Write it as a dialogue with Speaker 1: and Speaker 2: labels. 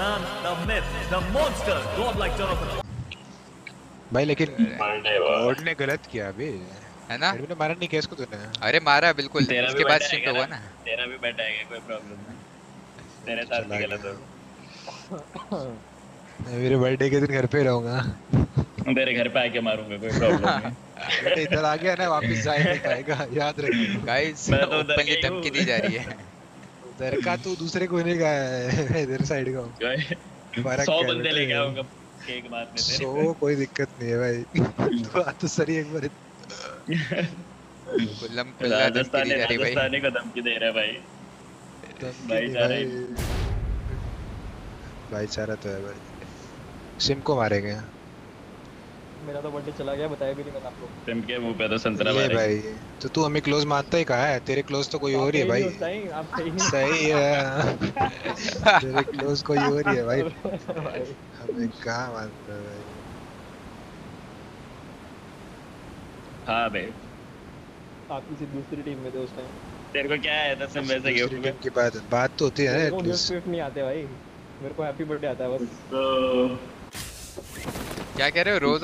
Speaker 1: man, the myth, the monster, godlike Jonathan.
Speaker 2: भाई लेकिन God ने गलत किया अबे
Speaker 3: है ना?
Speaker 2: एडमिन ने मारा नहीं केस को तूने।
Speaker 3: अरे मारा बिल्कुल।
Speaker 4: तेरा भी
Speaker 3: उसके बाद
Speaker 4: आएगा
Speaker 3: हुआ
Speaker 4: ना। तेरा भी बर्थडे आएगा कोई प्रॉब्लम नहीं। तेरे साथ भी गलत हो
Speaker 2: मैं मेरे बर्थडे के दिन घर पे रहूँगा।
Speaker 4: तेरे घर पे आके मारूँगा कोई प्रॉब्लम नहीं।
Speaker 2: इधर आ गया ना वापस जा नहीं पाएगा याद रखना।
Speaker 3: गाइस
Speaker 4: मैं तो उधर
Speaker 3: ओपनली धमकी दी जा रही है।
Speaker 2: उधर का तू दूसरे कोने का है इधर साइड का। हूँ
Speaker 4: कोई सौ बंदे
Speaker 2: बेटे?
Speaker 4: लेके आऊँगा केक मारने तेरे।
Speaker 2: सो कोई दिक्कत नहीं है भाई। तो बात तो सही एक बार।
Speaker 3: कुल्लम कुल्ला धमकी
Speaker 4: राजस्थानी
Speaker 3: भाई।
Speaker 4: राजस्थानी को धमकी दे रहा है भाई।
Speaker 2: धमकी नहीं
Speaker 4: भाईचारा
Speaker 2: भाई। भाईचारा तो है भाई। सिम को मारेंगे।
Speaker 5: मेरा तो बर्थडे चला गया बताया भी नहीं मैंने आपको।
Speaker 4: सिम के मुँह पे तो संतरा मारे
Speaker 2: भाई। तो तू हमें क्लोज मानता ही कहा है? तेरे क्लोज तो कोई और ही है भाई।
Speaker 5: आप सही
Speaker 2: सही है। तेरे क्लोज कोई और ही है भाई।
Speaker 5: भाई
Speaker 2: हमें कहाँ मानता है भाई?
Speaker 4: हाँ बे
Speaker 5: आप किसी दूसरी टीम में थे उस टाइम
Speaker 4: तेरे को क्या आया था सिम वैसे गिफ्ट में।
Speaker 2: की बात बात तो होती है ना एटलीस्ट
Speaker 5: गिफ्ट नहीं आते भाई। मेरे को हैप्पी बर्थडे आता है बस।
Speaker 4: तो
Speaker 3: क्या कह रहे हो? रोज